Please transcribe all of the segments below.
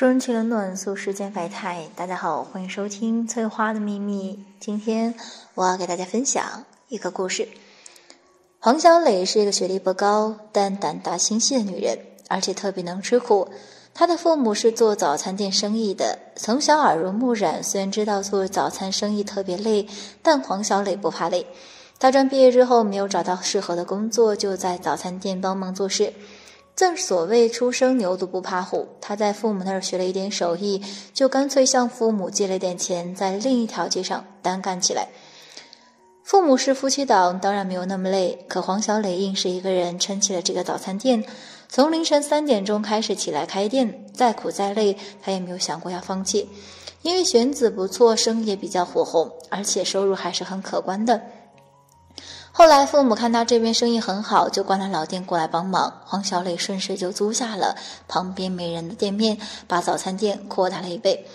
说人情冷暖，诉世间百态。大家好，欢迎收听《翠花的秘密》。今天我要给大家分享一个故事。黄小磊是一个学历不高但胆大心细的女人，而且特别能吃苦。她的父母是做早餐店生意的，从小耳濡目染。虽然知道做早餐生意特别累，但黄小磊不怕累。大专毕业之后，没有找到适合的工作，就在早餐店帮忙做事。正所谓初生牛犊不怕虎，他在父母那儿学了一点手艺，就干脆向父母借了点钱，在另一条街上单干起来。父母是夫妻档，当然没有那么累，可黄小磊硬是一个人撑起了这个早餐店。从凌晨三点钟开始起来开店，再苦再累，他也没有想过要放弃，因为选址不错，生意也比较火红，而且收入还是很可观的。后来父母看他这边生意很好，就关了老店过来帮忙。黄小磊顺势就租下了旁边没人的店面，把早餐店扩大了一倍。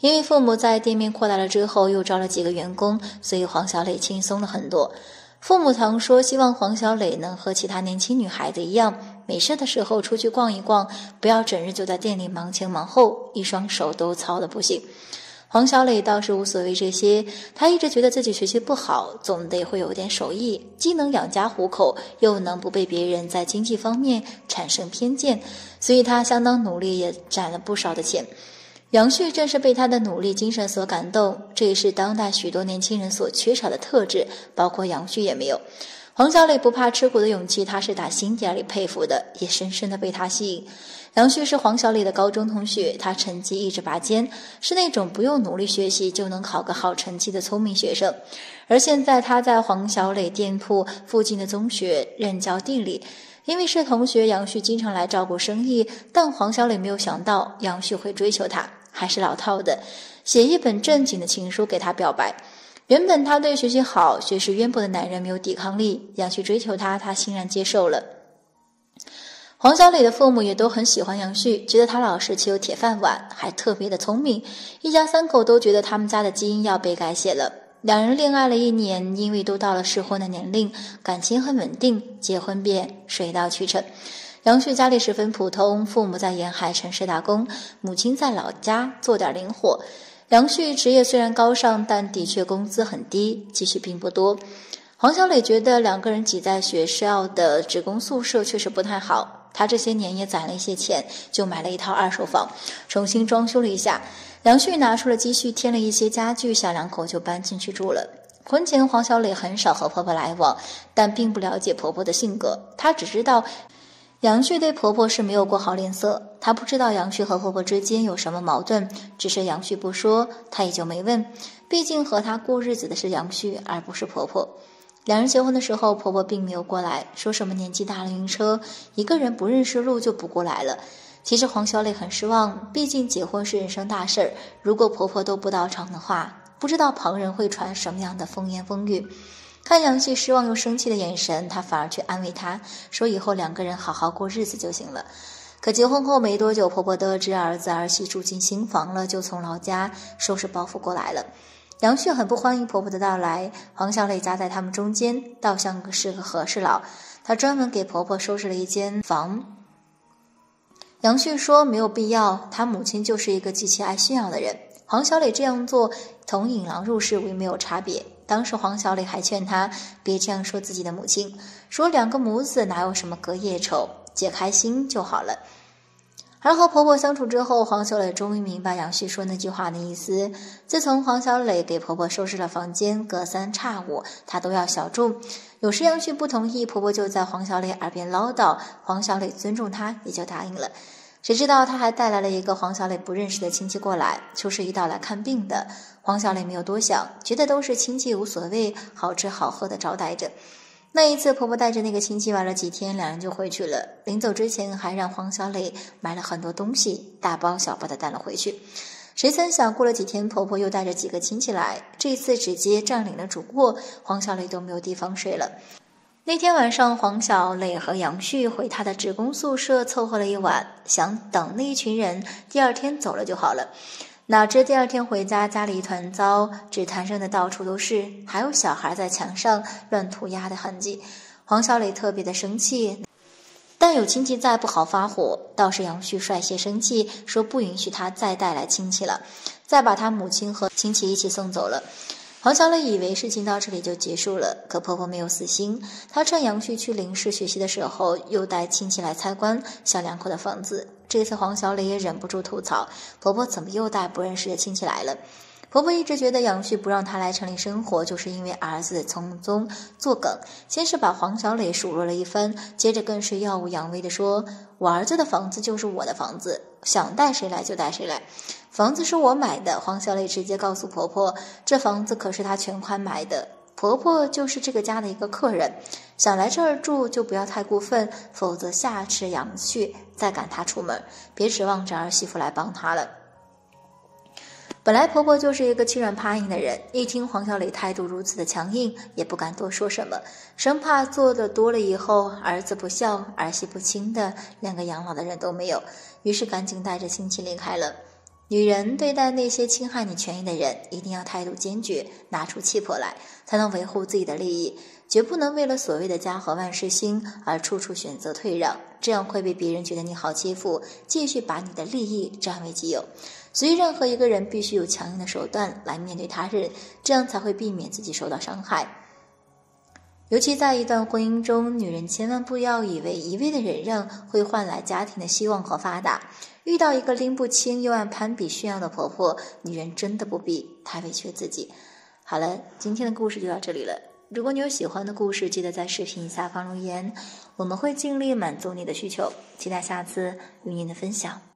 因为父母在店面扩大了之后，又招了几个员工，所以黄小磊轻松了很多。父母常说，希望黄小磊能和其他年轻女孩子一样，没事的时候出去逛一逛，不要整日就在店里忙前忙后，一双手都糙的不行。黄小磊倒是无所谓这些，他一直觉得自己学习不好，总得会有点手艺，既能养家糊口，又能不被别人在经济方面产生偏见，所以他相当努力，也攒了不少的钱。杨旭正是被他的努力精神所感动，这也是当代许多年轻人所缺少的特质，包括杨旭也没有。黄小磊不怕吃苦的勇气，他是打心底里佩服的，也深深的被他吸引。杨旭是黄小磊的高中同学，他成绩一直拔尖，是那种不用努力学习就能考个好成绩的聪明学生。而现在他在黄小磊店铺附近的中学任教地理，因为是同学，杨旭经常来照顾生意。但黄小磊没有想到杨旭会追求他，还是老套的，写一本正经的情书给他表白。原本他对学习好、学识渊博的男人没有抵抗力，杨旭追求他，他欣然接受了。黄小磊的父母也都很喜欢杨旭，觉得他老实且有铁饭碗，还特别的聪明。一家三口都觉得他们家的基因要被改写了。两人恋爱了一年，因为都到了适婚的年龄，感情很稳定，结婚便水到渠成。杨旭家里十分普通，父母在沿海城市打工，母亲在老家做点零活。梁旭职业虽然高尚，但的确工资很低，积蓄并不多。黄小磊觉得两个人挤在学校的职工宿舍确实不太好。他这些年也攒了一些钱，就买了一套二手房，重新装修了一下。梁旭拿出了积蓄，添了一些家具，小两口就搬进去住了。婚前，黄小磊很少和婆婆来往，但并不了解婆婆的性格。她只知道杨旭对婆婆是没有过好脸色，她不知道杨旭和婆婆之间有什么矛盾，只是杨旭不说，她也就没问。毕竟和她过日子的是杨旭，而不是婆婆。两人结婚的时候，婆婆并没有过来，说什么年纪大了晕车，一个人不认识路就不过来了。其实黄小磊很失望，毕竟结婚是人生大事儿，如果婆婆都不到场的话，不知道旁人会传什么样的风言风语。看杨旭失望又生气的眼神，他反而去安慰他说：“以后两个人好好过日子就行了。”可结婚后没多久，婆婆得知儿子儿媳住进新房了，就从老家收拾包袱过来了。杨旭很不欢迎婆婆的到来，黄小磊夹在他们中间，倒像是个和事佬。他专门给婆婆收拾了一间房。杨旭说没有必要，他母亲就是一个极其爱炫耀的人。黄小磊这样做同引狼入室为没有差别。当时黄小磊还劝他别这样说自己的母亲，说两个母子哪有什么隔夜仇，解开心就好了。而和婆婆相处之后，黄小磊终于明白杨旭说那句话的意思。自从黄小磊给婆婆收拾了房间，隔三差五她都要小住。有时杨旭不同意，婆婆就在黄小磊耳边唠叨，黄小磊尊重她，也就答应了。谁知道他还带来了一个黄小磊不认识的亲戚过来，就是一道来看病的。黄小磊没有多想，觉得都是亲戚无所谓，好吃好喝的招待着。那一次，婆婆带着那个亲戚玩了几天，两人就回去了。临走之前，还让黄小磊买了很多东西，大包小包的带了回去。谁曾想，过了几天，婆婆又带着几个亲戚来，这次直接占领了主卧，黄小磊都没有地方睡了。那天晚上，黄小磊和杨旭回他的职工宿舍凑合了一晚，想等那一群人第二天走了就好了。哪知第二天回家，家里一团糟，纸摊扔的到处都是，还有小孩在墙上乱涂鸦的痕迹。黄小磊特别的生气，但有亲戚在不好发火，倒是杨旭率先生气，说不允许他再带来亲戚了，再把他母亲和亲戚一起送走了。黄小磊以为事情到这里就结束了，可婆婆没有死心。她趁杨旭去林氏学习的时候，又带亲戚来参观小两口的房子。这次黄小磊也忍不住吐槽：“婆婆怎么又带不认识的亲戚来了？”婆婆一直觉得杨旭不让她来城里生活，就是因为儿子从中作梗。先是把黄小磊数落了一番，接着更是耀武扬威地说：“我儿子的房子就是我的房子，想带谁来就带谁来。”房子是我买的，黄小磊直接告诉婆婆，这房子可是她全款买的。婆婆就是这个家的一个客人，想来这儿住就不要太过分，否则下次杨旭再赶她出门，别指望着儿媳妇来帮她了。本来婆婆就是一个欺软怕硬的人，一听黄小磊态度如此的强硬，也不敢多说什么，生怕做的多了以后儿子不孝，儿媳不亲的，连个养老的人都没有，于是赶紧带着亲戚离开了。女人对待那些侵害你权益的人，一定要态度坚决，拿出气魄来，才能维护自己的利益，绝不能为了所谓的家和万事兴而处处选择退让，这样会被别人觉得你好欺负，继续把你的利益占为己有。所以，任何一个人必须有强硬的手段来面对他人，这样才会避免自己受到伤害。尤其在一段婚姻中，女人千万不要以为一味的忍让会换来家庭的希望和发达。遇到一个拎不清又爱攀比炫耀的婆婆，女人真的不必太委屈自己。好了，今天的故事就到这里了。如果你有喜欢的故事，记得在视频下方留言，我们会尽力满足你的需求。期待下次与您的分享。